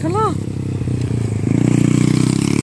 Come on.